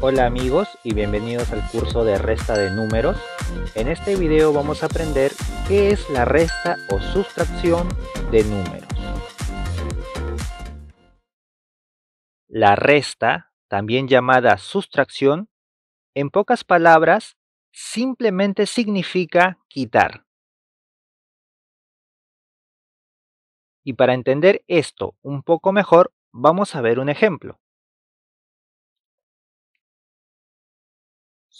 Hola amigos y bienvenidos al curso de resta de números. En este video vamos a aprender qué es la resta o sustracción de números. La resta, también llamada sustracción, en pocas palabras, simplemente significa quitar. Y para entender esto un poco mejor, vamos a ver un ejemplo.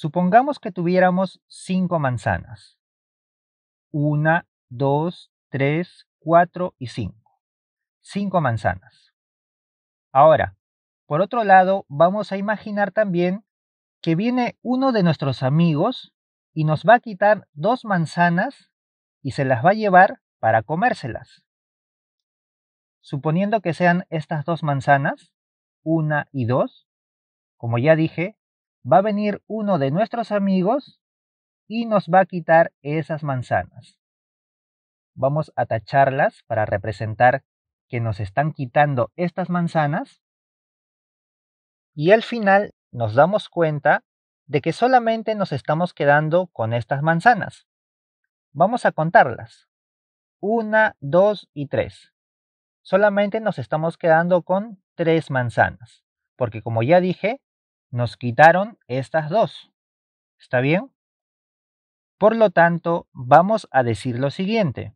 Supongamos que tuviéramos cinco manzanas. Una, dos, tres, cuatro y cinco. Cinco manzanas. Ahora, por otro lado, vamos a imaginar también que viene uno de nuestros amigos y nos va a quitar dos manzanas y se las va a llevar para comérselas. Suponiendo que sean estas dos manzanas, una y dos, como ya dije, va a venir uno de nuestros amigos y nos va a quitar esas manzanas. Vamos a tacharlas para representar que nos están quitando estas manzanas. Y al final nos damos cuenta de que solamente nos estamos quedando con estas manzanas. Vamos a contarlas. Una, dos y tres. Solamente nos estamos quedando con tres manzanas, porque como ya dije, nos quitaron estas dos. ¿Está bien? Por lo tanto, vamos a decir lo siguiente.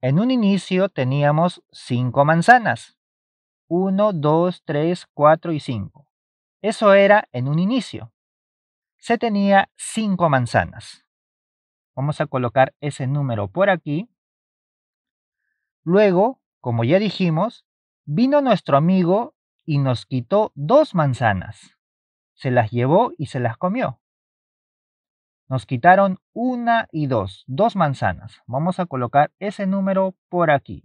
En un inicio teníamos cinco manzanas. 1, 2, 3, 4 y 5. Eso era en un inicio. Se tenía cinco manzanas. Vamos a colocar ese número por aquí. Luego, como ya dijimos, vino nuestro amigo y nos quitó dos manzanas se las llevó y se las comió. Nos quitaron una y dos, dos manzanas. Vamos a colocar ese número por aquí.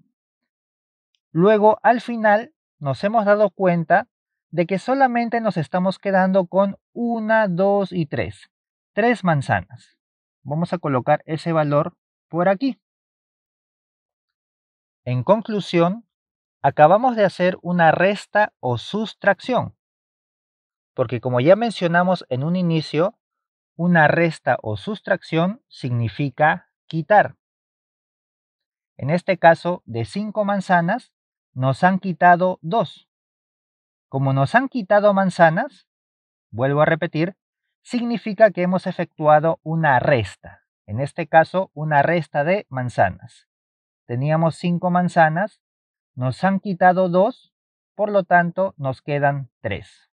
Luego, al final, nos hemos dado cuenta de que solamente nos estamos quedando con una, dos y tres. Tres manzanas. Vamos a colocar ese valor por aquí. En conclusión, acabamos de hacer una resta o sustracción porque como ya mencionamos en un inicio, una resta o sustracción significa quitar. En este caso, de cinco manzanas, nos han quitado dos. Como nos han quitado manzanas, vuelvo a repetir, significa que hemos efectuado una resta. En este caso, una resta de manzanas. Teníamos cinco manzanas, nos han quitado dos, por lo tanto nos quedan tres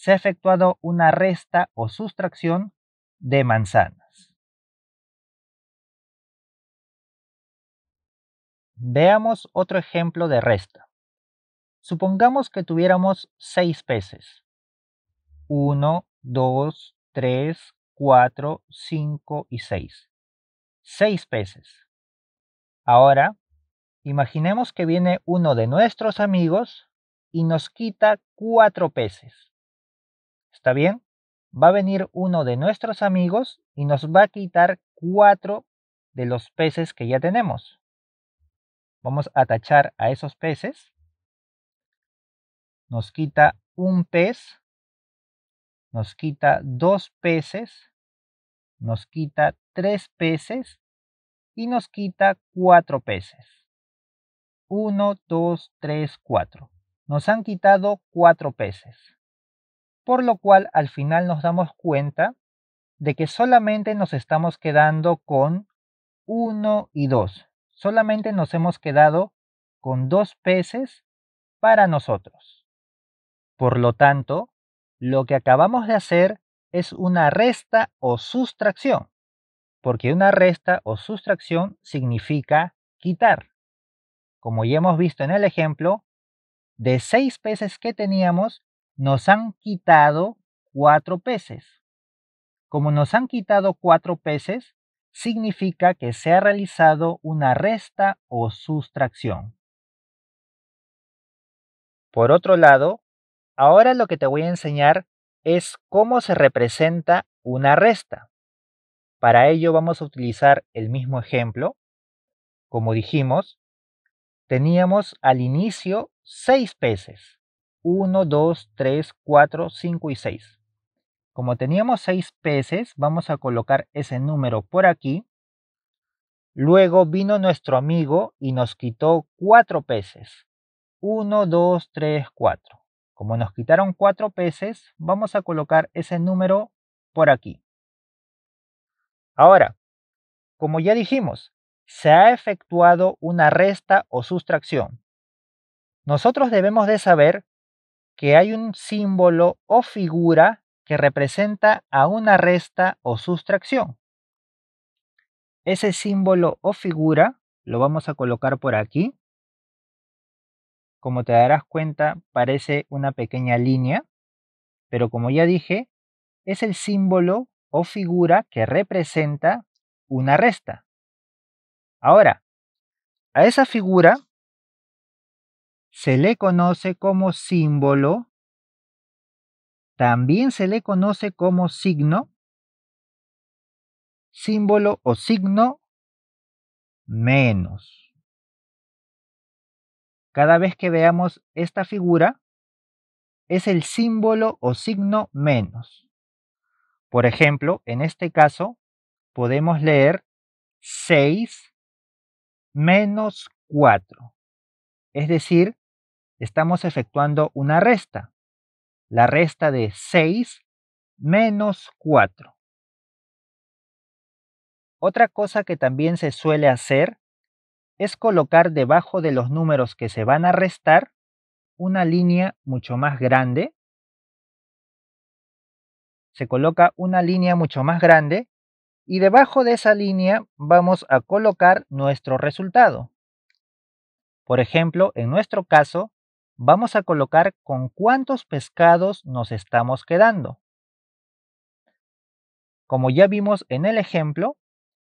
se ha efectuado una resta o sustracción de manzanas. Veamos otro ejemplo de resta. Supongamos que tuviéramos seis peces. 1, 2, 3, 4, 5 y 6. Seis peces. Ahora, imaginemos que viene uno de nuestros amigos y nos quita cuatro peces. ¿Está bien? Va a venir uno de nuestros amigos y nos va a quitar cuatro de los peces que ya tenemos. Vamos a tachar a esos peces. Nos quita un pez. Nos quita dos peces. Nos quita tres peces. Y nos quita cuatro peces. Uno, dos, tres, cuatro. Nos han quitado cuatro peces por lo cual al final nos damos cuenta de que solamente nos estamos quedando con 1 y 2. Solamente nos hemos quedado con dos peces para nosotros. Por lo tanto, lo que acabamos de hacer es una resta o sustracción, porque una resta o sustracción significa quitar. Como ya hemos visto en el ejemplo, de seis peces que teníamos, nos han quitado cuatro peces. Como nos han quitado cuatro peces, significa que se ha realizado una resta o sustracción. Por otro lado, ahora lo que te voy a enseñar es cómo se representa una resta. Para ello vamos a utilizar el mismo ejemplo. Como dijimos, teníamos al inicio seis peces. 1, 2, 3, 4, 5 y 6. Como teníamos 6 peces, vamos a colocar ese número por aquí. Luego vino nuestro amigo y nos quitó 4 peces. 1, 2, 3, 4. Como nos quitaron 4 peces, vamos a colocar ese número por aquí. Ahora, como ya dijimos, se ha efectuado una resta o sustracción. Nosotros debemos de saber que hay un símbolo o figura que representa a una resta o sustracción. Ese símbolo o figura lo vamos a colocar por aquí. Como te darás cuenta, parece una pequeña línea, pero como ya dije, es el símbolo o figura que representa una resta. Ahora, a esa figura se le conoce como símbolo, también se le conoce como signo, símbolo o signo menos. Cada vez que veamos esta figura, es el símbolo o signo menos. Por ejemplo, en este caso, podemos leer 6 menos 4. Es decir, estamos efectuando una resta. La resta de 6 menos 4. Otra cosa que también se suele hacer es colocar debajo de los números que se van a restar una línea mucho más grande. Se coloca una línea mucho más grande y debajo de esa línea vamos a colocar nuestro resultado. Por ejemplo, en nuestro caso, vamos a colocar con cuántos pescados nos estamos quedando. Como ya vimos en el ejemplo,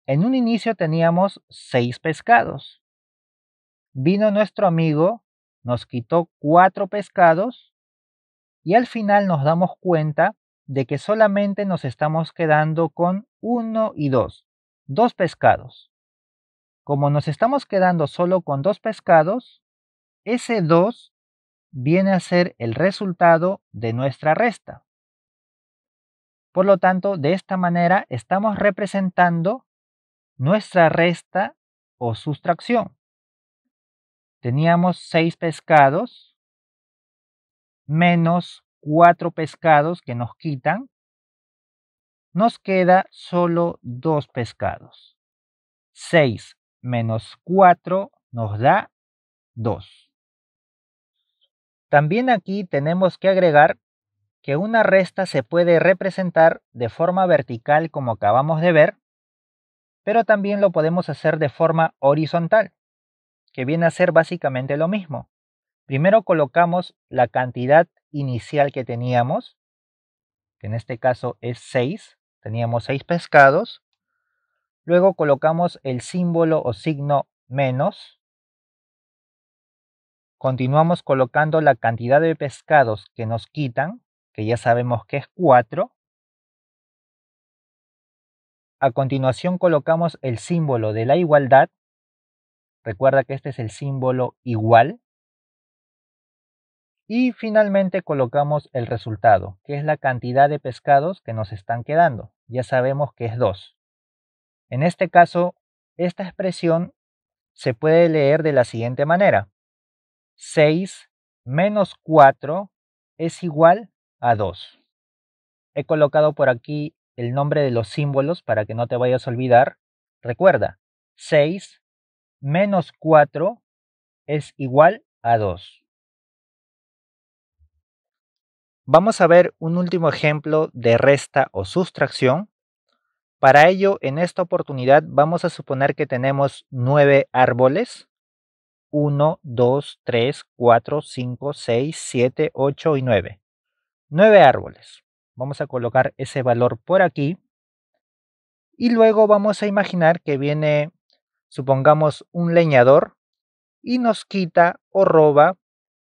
en un inicio teníamos seis pescados. Vino nuestro amigo, nos quitó cuatro pescados y al final nos damos cuenta de que solamente nos estamos quedando con uno y dos, dos pescados. Como nos estamos quedando solo con dos pescados, ese 2 viene a ser el resultado de nuestra resta. Por lo tanto, de esta manera estamos representando nuestra resta o sustracción. Teníamos seis pescados menos cuatro pescados que nos quitan. Nos queda solo dos pescados. 6 menos 4 nos da 2. También aquí tenemos que agregar que una resta se puede representar de forma vertical como acabamos de ver, pero también lo podemos hacer de forma horizontal, que viene a ser básicamente lo mismo. Primero colocamos la cantidad inicial que teníamos, que en este caso es 6, teníamos 6 pescados, luego colocamos el símbolo o signo menos, Continuamos colocando la cantidad de pescados que nos quitan, que ya sabemos que es 4. A continuación colocamos el símbolo de la igualdad. Recuerda que este es el símbolo igual. Y finalmente colocamos el resultado, que es la cantidad de pescados que nos están quedando. Ya sabemos que es 2. En este caso, esta expresión se puede leer de la siguiente manera. 6 menos 4 es igual a 2. He colocado por aquí el nombre de los símbolos para que no te vayas a olvidar. Recuerda, 6 menos 4 es igual a 2. Vamos a ver un último ejemplo de resta o sustracción. Para ello, en esta oportunidad vamos a suponer que tenemos 9 árboles 1, 2, 3, 4, 5, 6, 7, 8 y 9. 9 árboles. Vamos a colocar ese valor por aquí. Y luego vamos a imaginar que viene, supongamos, un leñador y nos quita o roba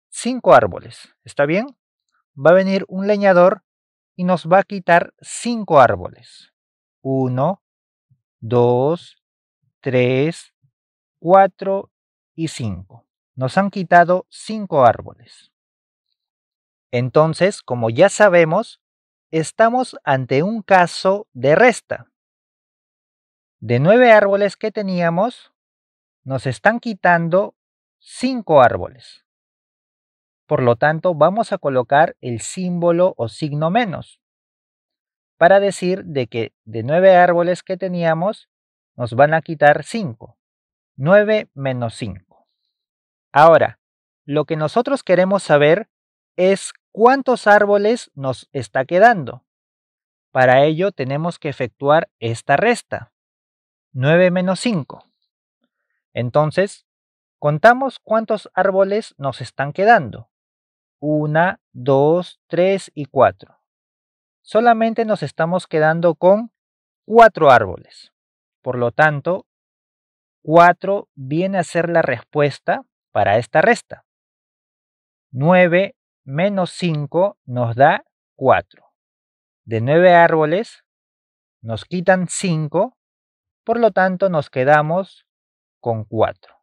5 árboles. ¿Está bien? Va a venir un leñador y nos va a quitar 5 árboles. 1, 2, 3, 4 y 5. Nos han quitado 5 árboles. Entonces, como ya sabemos, estamos ante un caso de resta. De nueve árboles que teníamos, nos están quitando cinco árboles. Por lo tanto, vamos a colocar el símbolo o signo menos para decir de que de nueve árboles que teníamos, nos van a quitar 5. 9 menos 5. Ahora, lo que nosotros queremos saber es cuántos árboles nos está quedando. Para ello tenemos que efectuar esta resta. 9 menos 5. Entonces, contamos cuántos árboles nos están quedando. 1, 2, 3 y 4. Solamente nos estamos quedando con 4 árboles. Por lo tanto, 4 viene a ser la respuesta para esta resta. 9 menos 5 nos da 4. De 9 árboles nos quitan 5, por lo tanto nos quedamos con 4.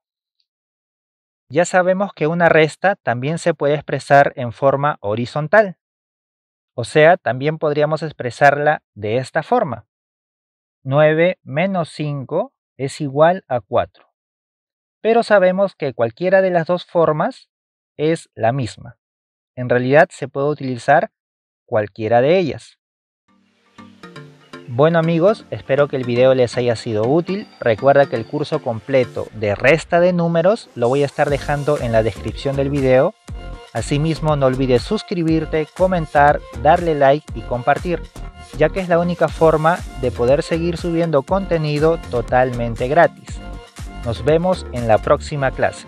Ya sabemos que una resta también se puede expresar en forma horizontal. O sea, también podríamos expresarla de esta forma. 9 menos 5 es igual a 4. Pero sabemos que cualquiera de las dos formas es la misma. En realidad se puede utilizar cualquiera de ellas. Bueno amigos, espero que el video les haya sido útil. Recuerda que el curso completo de resta de números lo voy a estar dejando en la descripción del video. Asimismo no olvides suscribirte, comentar, darle like y compartir, ya que es la única forma de poder seguir subiendo contenido totalmente gratis. Nos vemos en la próxima clase.